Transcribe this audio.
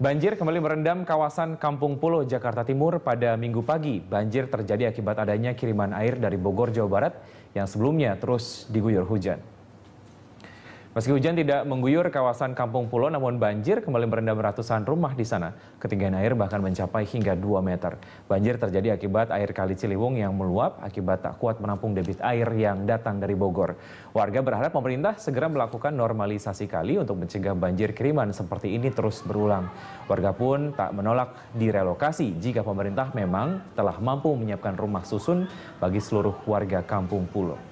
Banjir kembali merendam kawasan Kampung Pulo, Jakarta Timur pada minggu pagi. Banjir terjadi akibat adanya kiriman air dari Bogor, Jawa Barat yang sebelumnya terus diguyur hujan. Meski hujan tidak mengguyur kawasan Kampung Pulo, namun banjir kembali merendam ratusan rumah di sana. Ketinggian air bahkan mencapai hingga 2 meter. Banjir terjadi akibat air kali Ciliwung yang meluap akibat tak kuat menampung debit air yang datang dari Bogor. Warga berharap pemerintah segera melakukan normalisasi kali untuk mencegah banjir kiriman seperti ini terus berulang. Warga pun tak menolak direlokasi jika pemerintah memang telah mampu menyiapkan rumah susun bagi seluruh warga Kampung Pulo.